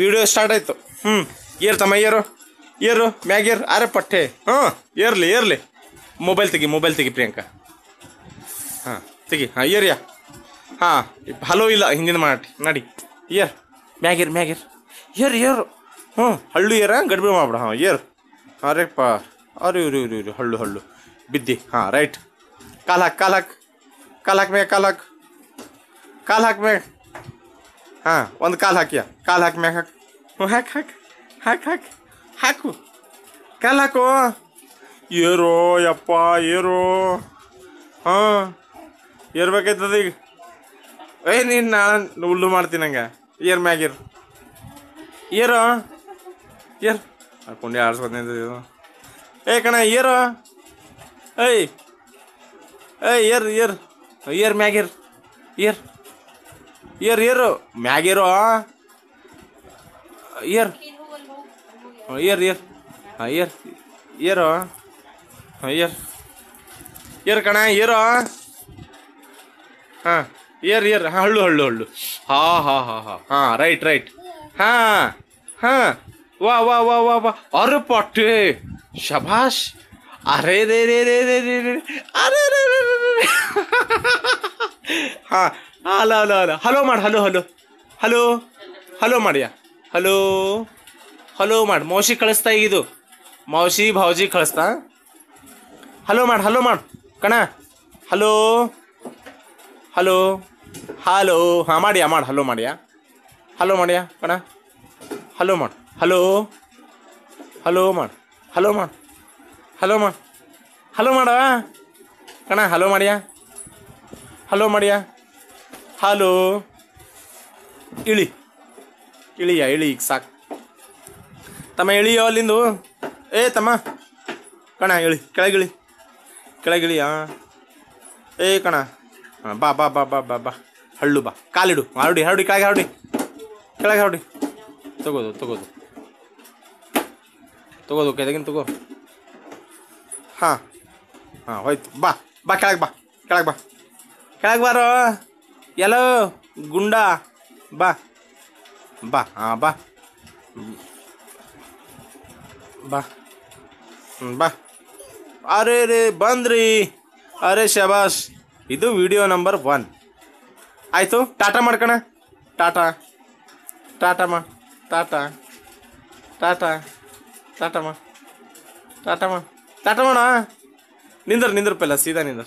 Video start ಆಯ್ತು. ಹ್ಞೂ air ತಮ್ಮ, ಏರು ಏರು, ಮ್ಯಾಗ್ ಏರ್ ಅರೆ ಪಟ್ಟೆ. ಹಾಂ, ಏರ್ಲಿ ಏರ್ಲಿ. ಮೊಬೈಲ್ ತೆಗಿ ಮೊಬೈಲ್ ತೆಗಿ ಪ್ರಿಯಾಂಕಾ. ಹಾಂ, ತೆಗಿ, ಹಾಂ ಏರಿಯಾ ಹಾಂ, ಹಲೋ ಇಲ್ಲ, ಹಿಂದಿನ ಮಾಡಿ, ನಡಿ. ಏರ್. ಮ್ಯಾಗಿರ್ ಮ್ಯಾಗಿರ್ ಏರ್. ಏರು ಹ್ಞೂ, ಹಳ್ಳು ಏರ, ಗಡ್ಬಿಡಿ ಮಾಡ್ಬಿಡ. ಹಾಂ, ಏರ್. ಅರೆಪ್ಪ ಅರೆ ಇವ್ರು ಇವ್ರು ಇವ್ರು ಹಳ್ಳು ಹಳ್ಳು. ಬಿದ್ದಿ. ಹಾಂ, ರೈಟ್. ಕಾಲ್ ಹಾಕ್ ಕಾಲ್ ಹಾಕ್. ಕಾಲ್ ಹಾಕ್, ಮ್ಯಾಗ ಕಾಲ್ ಹಾಕ್. ಕಾಲ್ ಹಾಕ್, ಮ್ಯಾಗ. ಹಾಂ, ಒಂದು ಕಾಲು ಹಾಕಿಯ. ಕಾಲು ಹಾಕಿ ಮ್ಯಾಗ ಹಾಕ್. ಹ್ಞೂ ಹಾಕಿ ಹಾಕಿ. ಹಾಕಿ ಹಾಕಿ. ಹಾಕು. ಕಾಲು ಹಾಕು. ಏರೋ, ಯಪ್ಪ, ಏರೋ. ಹಾಂ. ಏರ್ಬೇಕಾಯ್ತದ ಈಗ. ಏ, ನೀನು ನಾಳೆ ಉಲ್ಲು ಮಾಡ್ತೀನಿ ಹಂಗೆ. ಏರ್ ಮ್ಯಾಗಿರು ಏರೋ. ಏರ್. ಹಾಕೊಂಡು ಆಡ್ಸ್ಕೊತೀನಿ ಇದು. ಏ, ಕಣ, ಏರೋ. ಏಯ್. ಏಯ್, ಏರ್ ಏರ್. ಏರ್ ಮ್ಯಾಗಿರ್ ಏರ್. ಏರ್ ಏರು ಮ್ಯಾಗಿರೋ ಏರ್ ಹ್ಞೂ, ಏರ್ ಏರ್ ಹಾಂ ಏರ್ ಏರೋ ಹಾಂ ಏರ್ ಏರ್ ಕಣ ಏರೋ ಹಾಂ ಏರ್ ಏರ್ ಹಾಂ ಹಳ್ಳು ಹಳ್ಳು ಹಳ್ಳು. ಹಾ ಹಾ ಹಾ ಹಾ. ಹಾಂ ರೈಟ್ ರೈಟ್ ಹಾಂ ಹಾಂ. ವಾ ವಾ ವಾ ವಾ ವಾ. ಅರೆ ಪಟ್ಟೆ ಶಭಾಷ್. ಅರೆ ರೇ ರೇ ರೇ ರೇ ರೇ ರೇ. ಅರೆ ರೇ ರೇ ರೇ ರೇ. ಹಾಂ, ಅಲ್ಲ ಅಲೋ ಹಲೋ ಹಲೋ ಮಾಡಿ ಹಲೋ ಹಲೋ ಹಲೋ ಹಲೋ ಮಾಡ್ಯ? ಹಲೋ ಹಲೋ ಮಾಡಿ. ಮೌಸಿ ಕಳಿಸ್ತಾ ಇದು. ಮೌಸಿ ಭಾವಜಿ ಕಳಿಸ್ತಾ? ಹಲೋ ಮಾಡಿ ಹಲೋ ಮಾಡು. ಕಣ? ಹಲೋ ಹಲೋ ಹಲೋ ಹಾಂ, ಮಾಡ್ಯಾ, ಮಾಡಿ. ಹಲೋ ಮಾಡ್ಯಾ? ಹಲೋ ಮಾಡ್ಯಾ? ಕಣ? ಹಲೋ ಮಾಡು. ಹಲೋ ಹಲೋ ಮಾಡು. ಹಲೋ ಮಾಡು. ಹಲೋ ಮಾಡು. ಹಲೋ ಮಾಡ. ಕಣ ಹಲೋ ಮಾಡ್ಯಾ? ಹಲೋ ಮಾಡ್ಯಾ? ಹಲೋ. ಇಳಿ. ಇಳಿಯ, ಇಳಿ ಈಗ ಸಾಕು. ತಮ್ಮ ಇಳಿಯೋ ಅಲ್ಲಿಂದು? ಏ ತಮ್ಮ. ಕಣ, ಇಳಿ, ಕೆಳಗಿಳಿ. ಕೆಳಗಿಳಿ ಹಾಂ ಏ ಕಣ. ಹಾಂ, ಬಾ ಬಾ ಬಾ ಬಾ ಬಾ ಬಾ. ಹಳ್ಳು ಬಾ. ಕಾಲಿಡು. ಹರಡಿ ಹರಡಿ, ಕೆಳಗೆ ಹರಡಿ. ಕೆಳಗೆ ಹರಡಿ. ತಗೋದು ತಗೋದು. ತಗೋದು ಕೆಳಗಿನ ತಗೋ. ಹಾಂ. ಹಾಂ, ಹೋಯ್ತು. ಬಾ ಬಾ, ಕೆಳಗೆ ಬಾ. ಕೆಳಗೆ ಬಾ. ಕೆಳಗೆ ಬಾರೋ. ಎಲ್ಲೋ ಗುಂಡ ಬಾ ಬಾ ಹಾಂ ಬಾ ಬಾ ಬಾ ಅರೆ ರೇ ಬಂದ್ರಿ ಅರೆ ಶಬಾಷ್ ಇದು ವಿಡಿಯೋ ನಂಬರ್ ಒನ್ ಆಯಿತು, ಟಾಟಾ ಮಾಡ್ಕಣ. ಟಾಟಾ. ಟಾಟಾ ಮಾ. ಟಾಟಾ. ಟಾಟಾ. ಟಾಟಾ ಮಾ. ಟಾಟಾ ಮಾ. ಟಾಟಾ ಮಾಡ ನಿಂದ್ರ ನಿಂದ್ರ ಪೆಲ್ಲ, ಸೀದಾ ನಿಂದ್ರ.